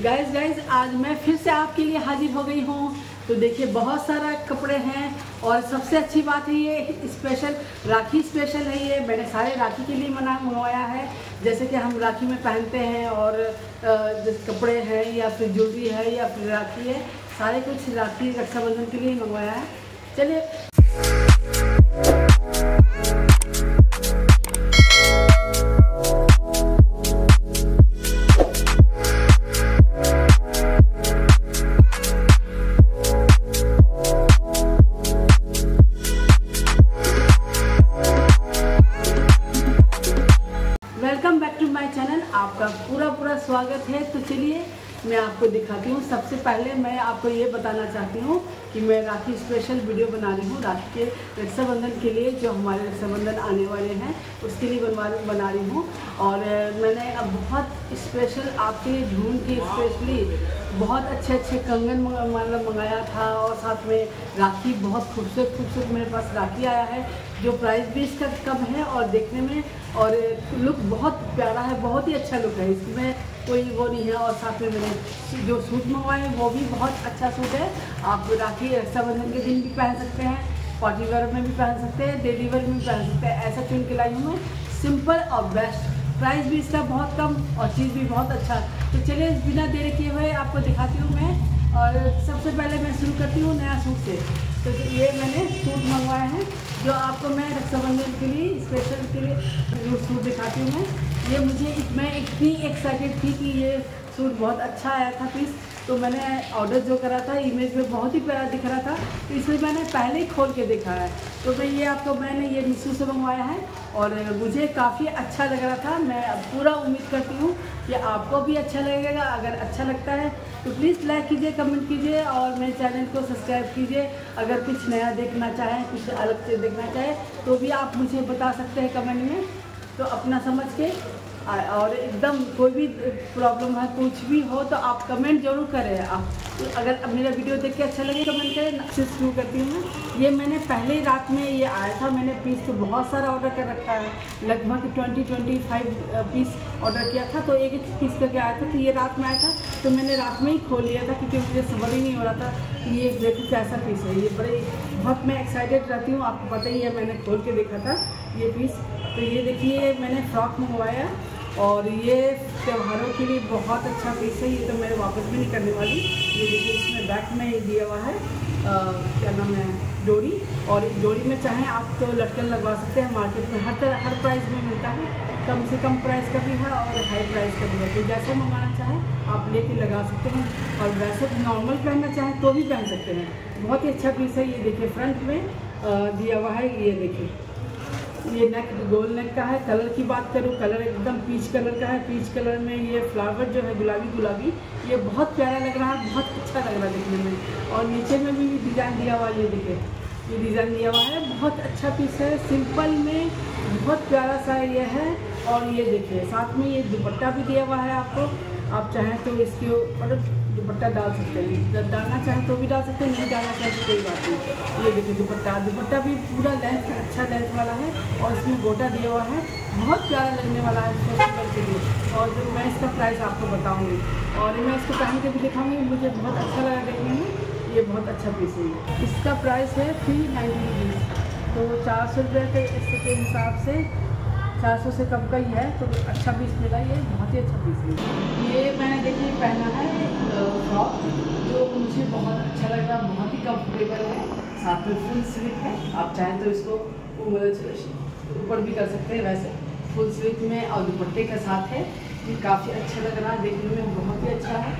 Guys guys आज मैं फिर से आपके लिए हाजिर हो गई हूँ। तो देखिए, बहुत सारा कपड़े हैं और सबसे अच्छी बात है ये स्पेशल राखी स्पेशल है ये। मैंने सारे राखी के लिए मना, मंगवाया है। जैसे कि हम राखी में पहनते हैं और जैसे कपड़े हैं या फिर ज्वेलरी है या फिर राखी है, सारे कुछ राखी रक्षाबंधन के लिए मंगवाया है। चलिए। माय चैनल, आपका पूरा पूरा स्वागत है। तो चलिए, मैं आपको दिखाती हूँ। सबसे पहले मैं आपको ये बताना चाहती हूँ कि मैं राखी स्पेशल वीडियो बना रही हूँ, राखी के रक्षाबंधन के लिए, जो हमारे रक्षाबंधन आने वाले हैं, उसके लिए बनवा बना रही हूँ। और मैंने अब बहुत स्पेशल आपके लिए ढूंढ के स्पेशली बहुत अच्छे अच्छे कंगन मतलब मंगाया था। और साथ में राखी बहुत खूबसूरत खूबसूरत मेरे पास राखी आया है। जो प्राइस भी इसका कम है और देखने में और लुक बहुत प्यारा है, बहुत ही अच्छा लुक है। इसमें कोई वो नहीं है और साथ में मैंने जो सूट मंगवाए वो भी बहुत अच्छा सूट है। आप राखी रक्षाबंधन के दिन भी पहन सकते हैं पार्टी वेयर में भी पहन सकते हैं डेली वेयर में भी पहन सकते हैं। ऐसा चुन के लाई हूँ सिंपल और बेस्ट प्राइस भी इसका बहुत कम और चीज़ भी बहुत अच्छा। तो चलिए, बिना देर किए हुए आपको दिखाती हूँ मैं और सबसे पहले मैं शुरू करती हूँ नया सूट से। तो ये मैंने सूट मंगवाया है, जो आपको मैं रक्षाबंधन के लिए स्पेशल के लिए सूट दिखाती हूँ मैं। ये मुझे, मैं इतनी एक्साइटेड थी कि ये सूट बहुत अच्छा आया था पीस तो मैंने ऑर्डर जो करा था इमेज में बहुत ही प्यारा दिख रहा था। तो इसलिए मैंने पहले ही खोल के देखा है। तो मैं ये आपको मैंने ये मीशो से मंगवाया है और मुझे काफ़ी अच्छा लग रहा था। मैं पूरा उम्मीद करती हूँ कि आपको भी अच्छा लगेगा। अगर अच्छा लगता है तो प्लीज़ लाइक कीजिए कमेंट कीजिए और मेरे चैनल को सब्सक्राइब कीजिए। अगर कुछ नया देखना चाहें, कुछ अलग से देखना चाहें तो भी आप मुझे बता सकते हैं कमेंट में। तो अपना समझ के और एकदम कोई भी प्रॉब्लम है, कुछ भी हो तो आप कमेंट ज़रूर करें। आप तो अगर मेरा वीडियो देख के अच्छा लगे कमेंट करें। अच्छे शुरू करती हूँ। ये मैंने पहले ही रात में ये आया था। मैंने पीस तो बहुत सारा ऑर्डर कर रखा है। लगभग twenty twenty five piece order किया था। तो एक एक पीस करके आया था तो ये रात में आया था। तो मैंने रात में ही खोल लिया था, क्योंकि मुझे समझ ही नहीं हो रहा था कि ये देखो कैसा पीस है। ये बड़े बहुत मैं एक्साइटेड रहती हूँ। आपको पता ही है, मैंने खोल के देखा था ये पीस तो ये देखिए, मैंने फ्रॉक मंगवाया। और ये त्योहारों के लिए बहुत अच्छा पीस है ये तो मैं वापस भी नहीं करने वाली। ये देखिए इसमें बैक में दिया हुआ है अ, क्या नाम है डोरी और डोरी में चाहें आप तो लटकन लगवा सकते हैं मार्केट में हर तरह हर प्राइस में मिलता है। कम से कम प्राइस का भी है और हाई प्राइस का भी है। तो जैसा मंगाना चाहें आप लेके लगा सकते हैं। और वैसे नॉर्मल पहनना चाहें तो भी पहन सकते हैं। बहुत ही अच्छा पीस है ये देखिए फ्रंट में दिया हुआ है ये देखिए। ये नेक गोल नेक का है। कलर की बात करूँ कलर एकदम पीच कलर का है। पीच कलर में ये फ्लावर जो है, गुलाबी गुलाबी, ये बहुत प्यारा लग रहा है, बहुत अच्छा लग रहा है देखने में। और नीचे में भी डिज़ाइन दिया हुआ ये देखिए ये डिज़ाइन दिया हुआ है। बहुत अच्छा पीस है। सिंपल में बहुत प्यारा सा ये है। और ये देखिए साथ में ये दुपट्टा भी दिया हुआ है आपको। आप चाहें तो इसके ऊपर दुपट्टा डाल सकते हैं। जब डालना चाहें तो भी डाल सकते हैं, नहीं डालना चाहें तो कोई बात नहीं। ये देखिए दुपट्टा दुपट्टा भी पूरा लेंथ अच्छा लेंथ वाला है और इसमें गोटा दिया हुआ है। बहुत प्यारा लगने वाला है फेस्टिवल के लिए और जो मैं इसका प्राइस आपको बताऊँगी। और मैं इसको पहन के भी दिखाऊँगी, मुझे बहुत अच्छा लगा देखने में। ये बहुत अच्छा पीस है इसका प्राइस है थ्री नाइन्टी रुपीज़ तो चार सौ रुपये के इसके हिसाब से चार सौ से कम का ही है। तो अच्छा पीस मिला ये, बहुत ही अच्छा पीस है। ये देखिए पहना है फ्रॉक जो मुझे बहुत अच्छा लग रहा है बहुत ही कंफर्टेबल है। साथ में फुल स्लीव है। आप चाहें तो इसको ऊपर भी कर सकते हैं वैसे। फुल स्लीव में और दुपट्टे के साथ है। ये काफ़ी अच्छा लग रहा है। देखने में बहुत ही अच्छा है।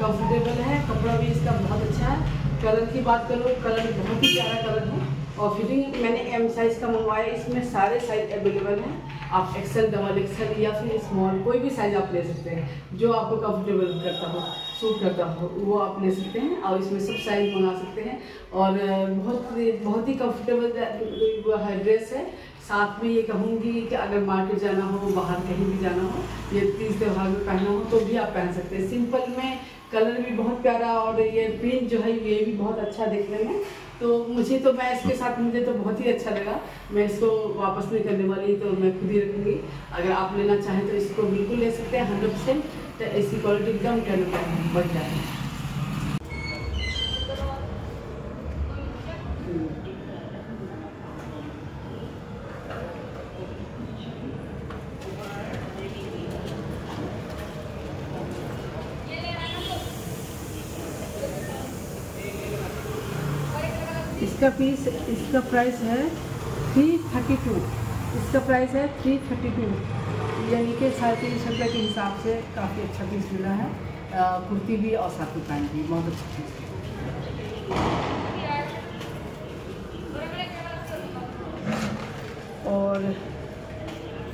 कंफर्टेबल है। कपड़ा भी इसका बहुत अच्छा है। कलर की बात करो कलर बहुत ही प्यारा कलर है। और फिटिंग मैंने एम साइज़ का मंगवाया। इसमें सारे साइज़ अवेलेबल हैं। आप एक्सेल डबल एक्सेल या फिर स्मॉल कोई भी साइज़ आप ले सकते हैं, जो आपको कंफर्टेबल करता हो सूट करता हो, वो आप ले सकते हैं और इसमें सब साइज़ मंगा सकते हैं। और बहुत बहुत ही कंफर्टेबल है ड्रेस है। साथ में ये कहूँगी कि अगर मार्केट जाना हो, बाहर कहीं भी जाना हो, ये तीज त्यौहार में पहनना हो तो भी आप पहन सकते हैं। सिंपल में कलर भी बहुत प्यारा और ये प्रिंट जो है, ये भी बहुत अच्छा देखने में तो मुझे तो मैं इसके साथ, मुझे तो बहुत ही अच्छा लगा। मैं इसको वापस नहीं करने वाली तो मैं खुद ही रखूँगी। अगर आप लेना चाहें तो इसको बिल्कुल ले सकते हैं हंड्रेड परसेंट तो इसकी क्वालिटी एकदम टेन बढ़िया। है इसका पीस इसका प्राइस है थ्री थर्टी टू इसका प्राइस है थ्री थर्टी टू यानी कि साढ़े तीन सौ रुपये के हिसाब से काफ़ी अच्छा पीस मिला है। कुर्ती भी और साथ में पैंट भी बहुत अच्छा पीस और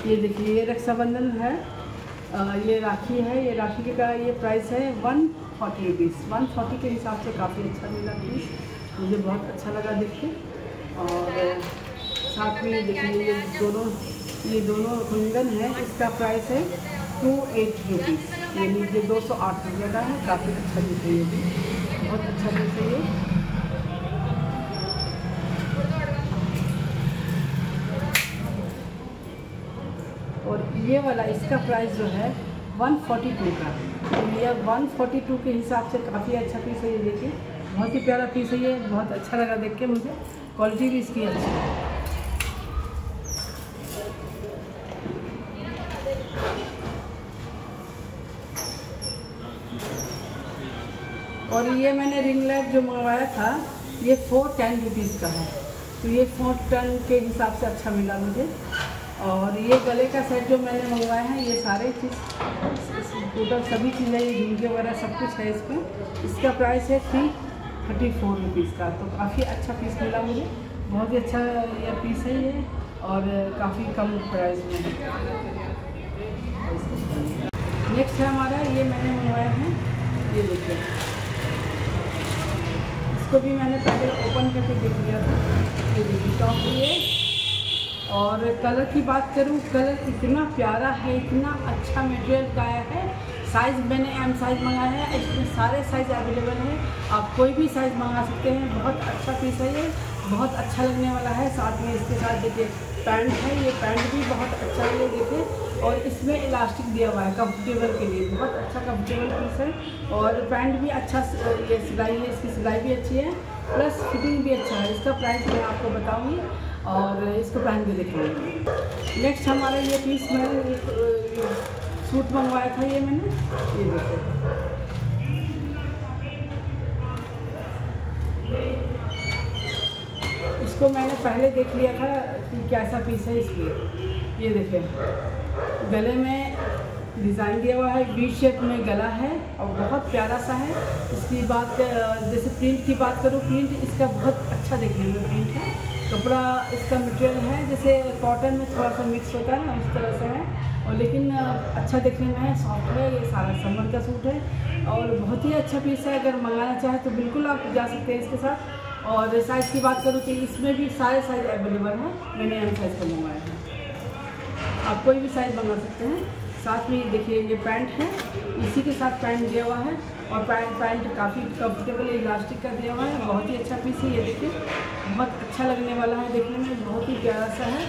ये देखिए ये रक्षाबंधन है। आ, ये राखी है ये राखी का ये प्राइस है one forty rupees one forty के हिसाब से काफ़ी अच्छा मिला पीस मुझे बहुत अच्छा लगा देख के। और साथ में देखिए, ये दोनों ये दोनों कुंदन है, इसका प्राइस है टू एट रुपीज़ यानी ये दो सौ आठ रुपये का है, काफ़ी अच्छा है ये। भी बहुत अच्छा है। ये और ये वाला, इसका प्राइस जो है 142 का। तो ये 142 के हिसाब से काफ़ी अच्छा पीस है ये देखिए। बहुत ही प्यारा पीस है ये, बहुत अच्छा लगा देख के मुझे। क्वालिटी भी इसकी अच्छी है। और ये मैंने रिंग लाइट जो मंगवाया था, ये फोर टेन रुपीज़ का है। तो ये फोर टेन के हिसाब से अच्छा मिला मुझे। और ये गले का सेट जो मैंने मंगवाया है, ये सारे चीज़ टोटल सभी चीज़ें, ये झुमके वगैरह सब कुछ है इसमें। इसका प्राइस है थ्री थर्टी फोर रुपीज़ का। तो काफ़ी अच्छा पीस मिला मुझे। बहुत ही अच्छा ये पीस है ये, और काफ़ी कम प्राइस में। नेक्स्ट है हमारा, ये मैंने मंगवाया है। ये देखिए। इसको भी मैंने पहले ओपन करके देख लिया था। ये देखिए टॉप ये और कलर की बात करूँ कलर इतना प्यारा है, इतना अच्छा मटेरियल का आया है। साइज़ मैंने एम साइज़ मंगाया है, इसमें सारे साइज़ अवेलेबल हैं। आप कोई भी साइज़ मंगा सकते हैं, बहुत अच्छा पीस है ये, बहुत अच्छा लगने वाला है। साथ में इसके साथ देखिए, पैंट है ये, पैंट भी बहुत अच्छा है ये देखिए। और इसमें इलास्टिक दिया हुआ है कंफर्टेबल के लिए, बहुत अच्छा कंफर्टेबल पीस है। और पैंट भी अच्छा ये सिलाई है, इसकी सिलाई भी अच्छी है प्लस फिटिंग भी अच्छा है। इसका प्राइस मैं आपको बताऊँगी और इसको पहन के दिखाऊँगी नेक्स्ट हमारा ये पीस मैं सूट मंगवाया था ये मैंने? ये देखो। इसको मैंने पहले देख लिया था कि कैसा पीस है इसलिए ये देखें। गले में डिज़ाइन दिया हुआ है बी शेप में गला है और बहुत प्यारा सा है। इसकी बात, जैसे प्रिंट की बात करूँ प्रिंट इसका बहुत अच्छा देखने में प्रिंट है। कपड़ा इसका मटेरियल है, जैसे कॉटन में थोड़ा सा मिक्स होता है ना, उस तरह से और लेकिन अच्छा देखने में है सॉफ्ट है, ये सारा समर का सूट है। और बहुत ही अच्छा पीस है, अगर मंगाना चाहे तो बिल्कुल आप जा सकते हैं इसके साथ। और साइज़ की बात करूँ तो इसमें भी सारे साइज़ अवेलेबल हैं, मैंने एम साइज़ का मंगवाया है। आप कोई भी साइज़ मंगा सकते हैं। साथ में देखिए, ये पैंट है, इसी के साथ पैंट दिया हुआ है। और पैंट पैंट काफ़ी कंफर्टेबल इलास्टिक का दिया हुआ है। बहुत ही अच्छा पीस है ये देखिए। बहुत अच्छा लगने वाला है, देखने में बहुत ही प्यारा सा है।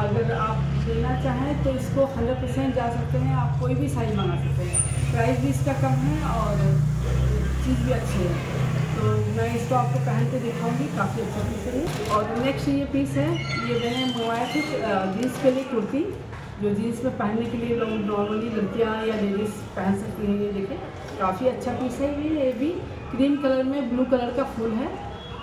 अगर आप लेना चाहें तो इसको हंड्रेड परसेंट जा सकते हैं, आप कोई भी साइज़ मंगा सकते हैं। प्राइस भी इसका कम है और चीज़ भी अच्छी है। तो मैं इसको आपको पहन के दिखाऊँगी, काफ़ी अच्छा पीस है और नेक्स्ट ये पीस है, ये मैंने मंगवाया था जीन्स के लिए कुर्ती, जो जीन्स में पहनने के लिए लोग नॉर्मली लड़कियाँ या लेडीज़ पहन सकती हैं, ये देखें। काफ़ी अच्छा पीस है ये ये भी क्रीम कलर में ब्लू कलर का फूल है।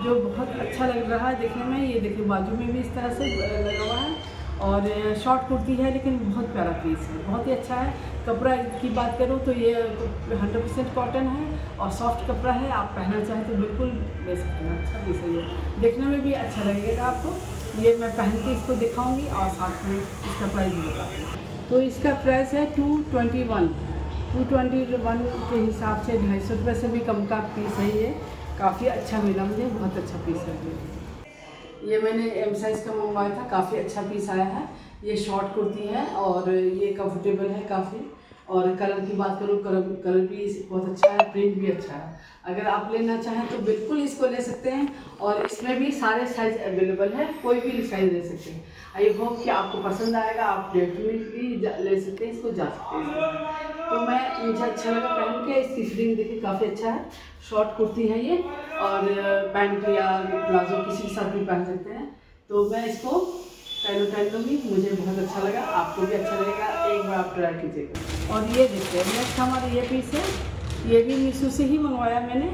जो बहुत अच्छा लग रहा है देखने में, ये देखिए बाजू में भी इस तरह से लगा हुआ है और शॉर्ट कुर्ती है लेकिन बहुत प्यारा पीस है, बहुत ही अच्छा है। कपड़ा की बात करूँ तो ये हंड्रेड परसेंट कॉटन है और सॉफ्ट कपड़ा है, आप पहनना चाहें तो बिल्कुल ले सकते हैं अच्छा पीस है ये। देखने में भी अच्छा लगेगा आपको। ये मैं पहन के इसको दिखाऊँगी और साथ में इसका प्राइस भी बताऊँगी। तो इसका प्राइस है two twenty one two twenty one के हिसाब से ढाई सौ रुपये से भी कम का पीस है ये। काफ़ी अच्छा मिला मुझे, बहुत अच्छा पीस है ये मैंने एम साइज़ का मंगवाया था, काफ़ी अच्छा पीस आया है। ये शॉर्ट कुर्ती है और ये कंफर्टेबल है काफ़ी। और कलर की बात करूँ कलर कलर भी बहुत अच्छा है प्रिंट भी अच्छा है। अगर आप लेना चाहें तो बिल्कुल इसको ले सकते हैं और इसमें भी सारे साइज़ अवेलेबल है, कोई भी साइज़ ले सकते हैं। आई होप कि आपको पसंद आएगा, आप डेफिनेटली ले सकते हैं, इसको जा सकते हैं। तो मैं मुझे अच्छा लगा पहन के, इसकी फिटिंग देखिए काफ़ी अच्छा है। शॉर्ट कुर्ती है ये, और पैंट या प्लाजो किसी के साथ भी पहन सकते हैं। तो मैं इसको पहलो पहन लूँगी मुझे बहुत अच्छा लगा, आपको भी अच्छा लगेगा। एक बार आप ट्राई कीजिएगा। और ये देखिए नेक्स्ट हमारा ये पीस है। ये भी मीशो से ही मंगवाया मैंने।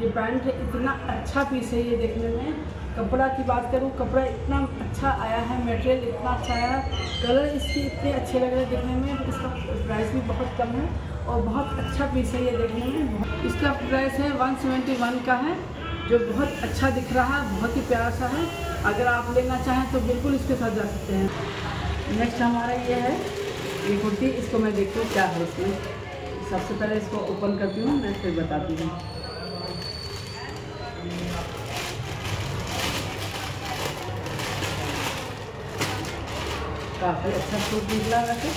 ये पैंट इतना अच्छा पीस है ये देखने में। कपड़ा की बात करूँ, कपड़ा इतना अच्छा आया है मटेरियल इतना अच्छा आया कलर इसके इतने अच्छे लग रहे हैं देखने में, इसका प्राइस भी बहुत कम है और बहुत अच्छा पीस है ये देखने में। इसका प्राइस है वन सेवेंटी वन का है, जो बहुत अच्छा दिख रहा है, बहुत ही प्यारा सा है। अगर आप लेना चाहें तो बिल्कुल इसके साथ जा सकते हैं। नेक्स्ट हमारा ये है, ये कुर्ती, इसको मैं देखती हूँ क्या है इसमें। सबसे पहले इसको ओपन करती हूँ, मैं फिर बताती हूँ। काफ़ी अच्छा सूट निकला वैसे।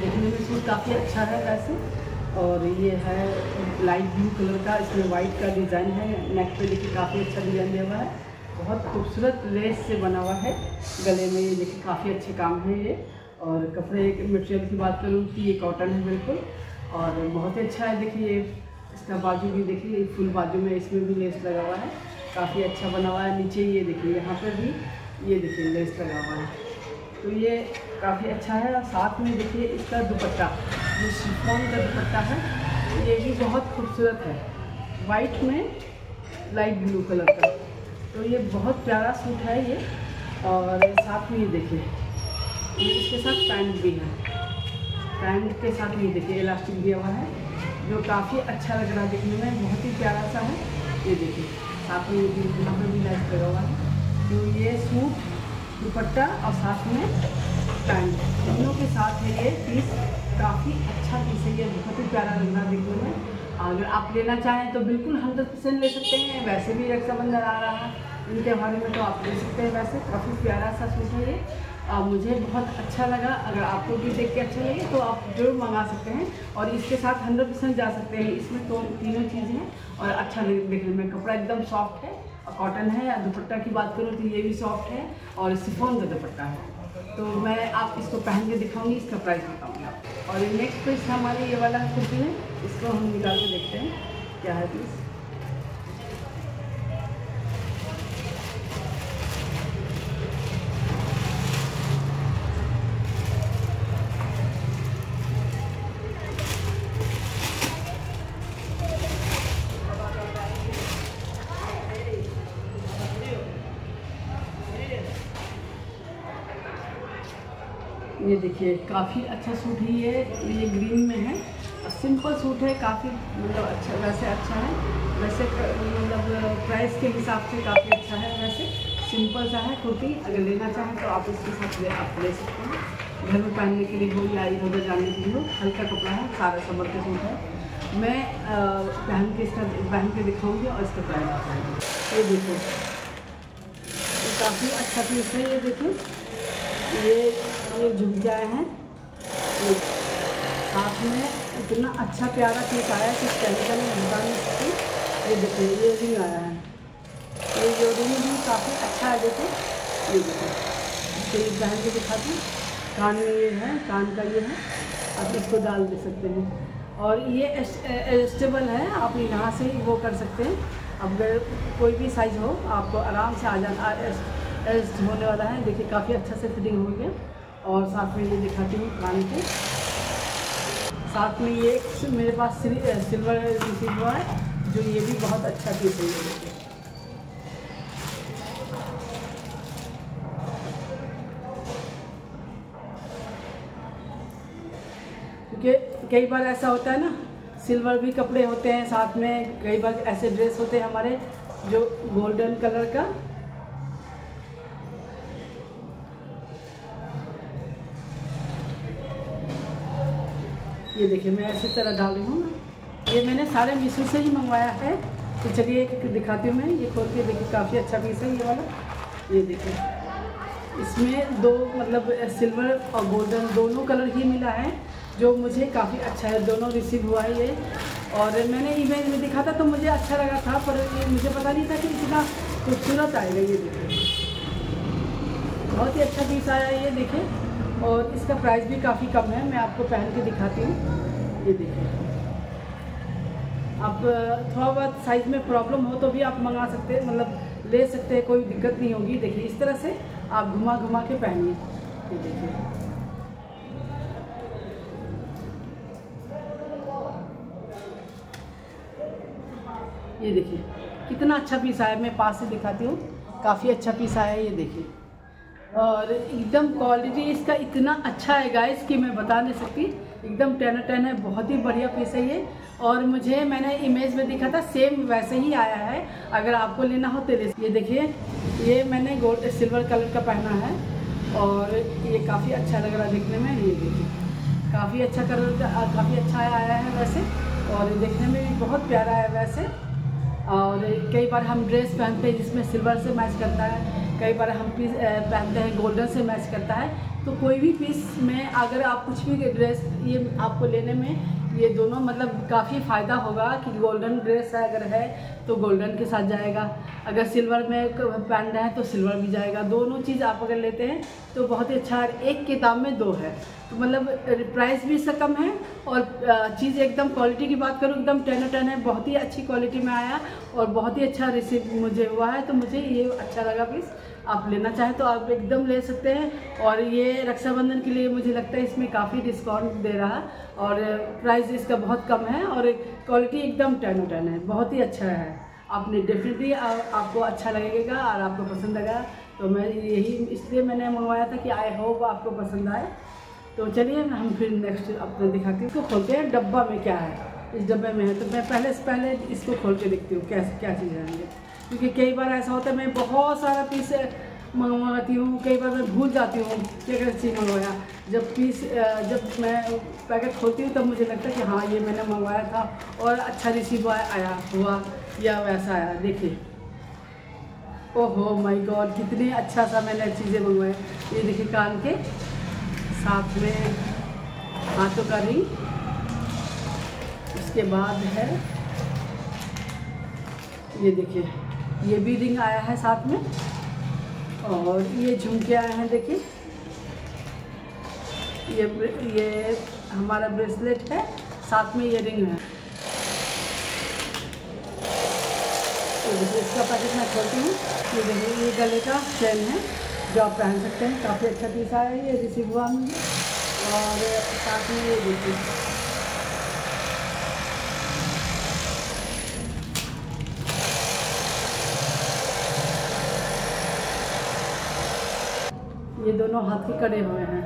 देखने में सूट काफ़ी अच्छा है वैसे। और ये है लाइट ब्लू कलर का, इसमें वाइट का डिज़ाइन है। नेक पे देखिए काफ़ी अच्छा डिज़ाइन दिया हुआ है। बहुत खूबसूरत लेस से बना हुआ है। गले में ये देखिए काफ़ी अच्छे काम है ये। और कपड़े मटेरियल की बात करूँ कि ये कॉटन है बिल्कुल। और बहुत ही अच्छा है, देखिए, इसका बाजू भी देखिए फुल बाजू में इसमें भी लेस लगा हुआ है। काफ़ी अच्छा बना हुआ है। नीचे ये देखिए, यहाँ पर भी ये देखिए लेस लगा हुआ है। तो ये काफ़ी अच्छा है और साथ में देखिए इसका दुपट्टा जो शिफॉन का दुपट्टा है। ये भी बहुत खूबसूरत है। वाइट में लाइट ब्लू कलर का। तो ये बहुत प्यारा सूट है ये। और साथ में ये देखिए इसके साथ पैंट भी है। पैंट के साथ ये देखिए इलास्टिक दिया हुआ है, जो काफ़ी अच्छा लग रहा है देखने में, बहुत ही प्यारा सा है। ये देखिए, साथ में यहाँ पर भी लाइट लगा हुआ है। तो ये सूट, दुपट्टा और साथ में पैंट। दोनों के साथ है ये पीस काफ़ी अच्छा पीस है ये, बहुत ही प्यारा लग रहा देखने में। अगर आप लेना चाहें तो बिल्कुल हंड्रेड परसेंट ले सकते हैं, वैसे भी रक्षाबंधन आ रहा है। इन त्यौहारों में तो आप ले सकते हैं, वैसे काफ़ी प्यारा सा सूट है ये। आ, मुझे बहुत अच्छा लगा। अगर आपको भी देख के अच्छा लगे तो आप ज़रूर मंगा सकते हैं और इसके साथ हंड्रेड परसेंट जा सकते हैं। इसमें तो तीनों चीज़ें हैं और अच्छा देखने में। कपड़ा एकदम सॉफ्ट है और कॉटन है। दुपट्टा की बात करूँ तो ये भी सॉफ्ट है और सिफोन का दुपट्टा है। तो मैं आप इसको पहन के दिखाऊँगी इसका प्राइस बताऊँगी आप और नेक्स्ट पीस हमारे ये वाला कुर्ती है इसको हम निकाल के देखते हैं। क्या है पीस ये देखिए, काफ़ी अच्छा सूट है ये ये ग्रीन में है। सिंपल सूट है, काफ़ी मतलब अच्छा वैसे अच्छा है। वैसे मतलब प्राइस के हिसाब से काफ़ी अच्छा है। वैसे सिंपल सा है, कुर्ती अगर लेना चाहें तो आप इसके साथ ले, आप ले सकते हैं। घर में पहनने के लिए हो या इधर उधर जाने के लिए हो, हल्का कपड़ा है, सारा समर के सूट है। मैं पहन के इसका, पहन के दिखाऊँगी और इसका प्राइस बताऊँगी। ये देखो काफ़ी अच्छा पीस है, ये देखो ये ये झुक जाए हैं। ये में इतना अच्छा प्यारा पीस आया कि कहने का मैं बता नहीं सकती। ये देखिए, ये रिंग आया है। ये जो रिंग भी काफ़ी अच्छा है देखो ये देखो इसके लिए पहन के दिखाती कान में ये है, कान का ये है। आप इसको डाल दे सकते हैं। और ये एडजस्टेबल है, आप यहाँ से वो कर सकते हैं। अब कोई भी साइज़ हो, आपको आराम से आ जाना एडजस्ट होने वाला है। देखिए, काफ़ी अच्छा से फिटिंग हो गया। और साथ में ये दिखाती हूँ कान के। साथ में ये मेरे पास सिल्वर रिसीव है, जो ये भी बहुत अच्छा पीस है। क्योंकि कई बार ऐसा होता है ना, सिल्वर भी कपड़े होते हैं साथ में, कई बार ऐसे ड्रेस होते हैं हमारे, जो गोल्डन कलर का ये देखिए, मैं ऐसी तरह डाल रही हूँ ये मैंने सारे मीशो से ही मंगवाया है। तो चलिए एक दिखाती हूँ मैं। ये खोल के देखिए, काफ़ी अच्छा पीस है ये वाला। ये देखिए। इसमें दो मतलब सिल्वर और गोल्डन दोनों कलर ही मिला है, जो मुझे काफ़ी अच्छा है। दोनों रिसीव हुआ है ये। और मैंने इमेज में दिखा था तो मुझे अच्छा लगा था, पर ये मुझे पता नहीं था कि इतना खूबसूरत आएगा ये देखिए। बहुत ही अच्छा पीस आया ये, देखिए। और इसका प्राइस भी काफ़ी कम है। मैं आपको पहन के दिखाती हूँ। ये देखिए। आप थोड़ा बहुत साइज़ में प्रॉब्लम हो तो भी आप मंगा सकते हैं मतलब ले सकते हैं, कोई दिक्कत नहीं होगी। देखिए, इस तरह से आप घुमा घुमा के पहनिए। ये देखिए। ये देखिए, कितना अच्छा पीस आया मैं पास से दिखाती हूँ। काफ़ी अच्छा पीस आया है, ये देखिए। और एकदम क्वालिटी इसका इतना अच्छा है गाइस कि मैं बता नहीं सकती। एकदम टेन टेन है बहुत ही बढ़िया पीस है ये। और मुझे, मैंने इमेज में देखा था सेम वैसे ही आया है। अगर आपको लेना हो तो ले ये देखिए, ये मैंने गोल्ड सिल्वर कलर का पहना है। और ये काफ़ी अच्छा लग रहा है देखने में। ये देखिए, काफ़ी अच्छा कलर काफ़ी अच्छा आया है वैसे। और देखने में भी बहुत प्यारा है वैसे। और कई बार हम ड्रेस पहनते हैं जिसमें सिल्वर से मैच करता है, कई बार हम पीस पहनते हैं गोल्डन से मैच करता है। तो कोई भी पीस में अगर आप कुछ भी ड्रेस ये आपको लेने में ये दोनों मतलब काफ़ी फ़ायदा होगा कि गोल्डन ड्रेस है अगर है तो गोल्डन के साथ जाएगा। अगर सिल्वर में पहन रहे हैं तो सिल्वर भी जाएगा। दोनों चीज़ आप अगर लेते हैं तो बहुत ही अच्छा एक किताब में दो है। तो मतलब प्राइस भी इसका कम है और चीज़ एकदम क्वालिटी की बात करूँ, एकदम टेन टेन है। बहुत ही अच्छी क्वालिटी में आया और बहुत ही अच्छा रिसीव मुझे हुआ है। तो मुझे ये अच्छा लगा प्लीज़ आप लेना चाहें तो आप एकदम ले सकते हैं और ये रक्षाबंधन के लिए मुझे लगता है इसमें काफ़ी डिस्काउंट दे रहा है और प्राइस इसका बहुत कम है और क्वालिटी एकदम टेन टेन है। बहुत ही अच्छा है। आपने डेफिनेटली आपको अच्छा लगेगा और आपको पसंद आएगा। तो मैं यही, इसलिए मैंने मंगवाया था कि आई होप आपको पसंद आए। तो चलिए, हम फिर नेक्स्ट अपना दिखाती हूँ। इसको खोलते हैं, डब्बा में क्या है? इस डब्बे में है तो मैं पहले से पहले इसको खोल के देखती हूँ, कैसे क्या चीज़ है क्योंकि कई बार ऐसा होता है, मैं बहुत सारा पीस मंगवाती हूँ, कई बार मैं भूल जाती हूँ क्या क्या चीज़ मंगवाया। जब पीस जब मैं पैकेट खोलती हूँ, तब मुझे लगता है कि हाँ ये मैंने मंगवाया था और अच्छा रिसीव आया हुआ या वैसा आया। देखिए। ओहो माय गॉड कितने अच्छा सा मैंने चीज़ें मंगवाए ये देखिए कान के। साथ में हाथों का रिंग उसके बाद है, ये देखिए, ये भी रिंग आया है साथ में, और ये झुमके आए हैं, देखिए। ये ये हमारा ब्रेसलेट है, साथ में ये रिंग है। तो देखिए, इसका पैकेट मैं खोलती हूँ। ये देखिए, ये गले का चैन है। जो आप पहन सकते हैं। काफ़ी अच्छा पीस आया है ये रिसीव हुआ मुझे। और साथ में ये देखिए। ये दोनों हाथ के कड़े हुए हैं।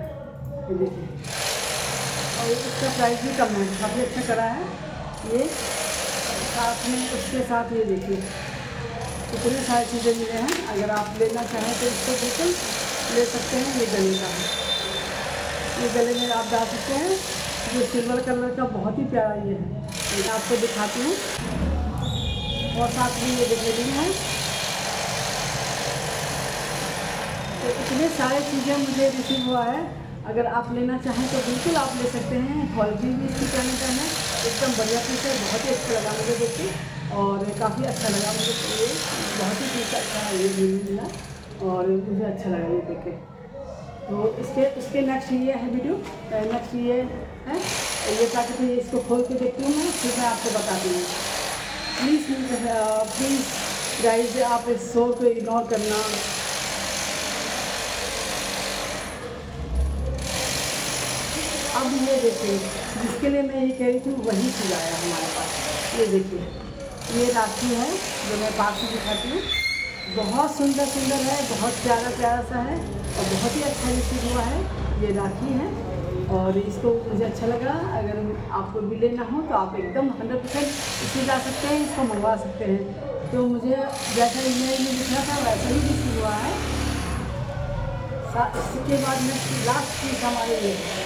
ये देखिए। और इसका प्राइस भी कम है। काफ़ी अच्छा करा है। ये, साथ में उसके साथ ये देखिए। इतने सारी चीज़ें मिले हैं। अगर आप लेना चाहें तो इसको बिल्कुल ले सकते हैं ये गले का। ये गले में आप डाल सकते हैं। ये सिल्वर कलर का बहुत ही प्यारा ये है। ये आपको दिखाती हूँ। और साथ में ये देखिए है। तो इतने सारे चीज़ें मुझे रिसीव हुआ है। अगर आप लेना चाहें तो बिल्कुल आप ले सकते हैं। क्वालिटी भी इसकी कहने का है। एकदम बढ़िया पीस है, बहुत ही अच्छा लगा मुझे देख के और काफ़ी अच्छा लगा मुझे तो ये, बहुत ही पीस अच्छा ये मिला और मुझे अच्छा लगा ये देख के। तो इसके इसके नेक्स्ट ये है वीडियो नेक्स्ट ये है, ये ताकि तो ये इसको खोल के देखती हूँ मैं, फिर मैं आपको बताती हूँ। प्लीज़ प्लीज़ गाइज़ आप इस शो को इग्नोर करना। अब ये देखिए जिसके लिए मैं ये कह रही थी वही चीज़ आया हमारे पास। ये देखिए, ये राखी है जो मैं पास में दिखाती हूँ। बहुत सुंदर सुंदर है, बहुत प्यारा प्यारा सा है और बहुत ही अच्छा रिसीव हुआ है ये राखी है। और इसको मुझे अच्छा लगा अगर आपको भी लेना हो तो आप एकदम हंड्रेड परसेंट इसमें जा सकते हैं, इसको मंगवा सकते हैं। तो मुझे जैसा ईमेल में लिखा था, वैसा ही रिसीव हुआ है। इसके बाद में लास्ट चीज़ हमारे लिए।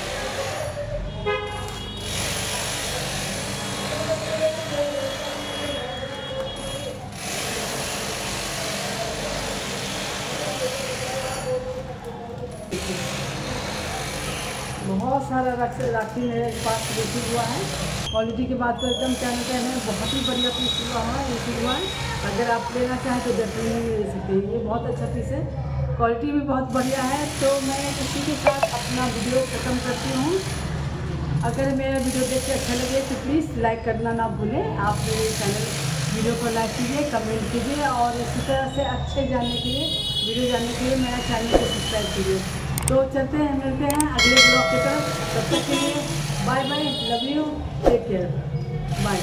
बहुत सारा रक्स राखी मेरे पास रिसीव हुआ है। क्वालिटी की बात तो एकदम क्या कहते हैं, बहुत ही बढ़िया पीस हुआ है रिसीव हुआ है। अगर आप लेना चाहें तो डेफिनेटली ले सकते हैं। ये बहुत अच्छा पीस है। क्वालिटी भी बहुत बढ़िया है। तो मैं इसी के साथ अपना वीडियो ख़त्म करती हूँ। अगर मेरा वीडियो देख के अच्छा लगे तो प्लीज़ लाइक करना ना भूलें। आप मेरे चैनल वीडियो को लाइक कीजिए कमेंट कीजिए और इसी तरह से अच्छे जानने के लिए वीडियो जानने के लिए मेरा चैनल को सब्सक्राइब कीजिए। तो चलते हैं, मिलते हैं अगले ब्लॉग के तरफ़। तब तक के लिए bye bye love you take care bye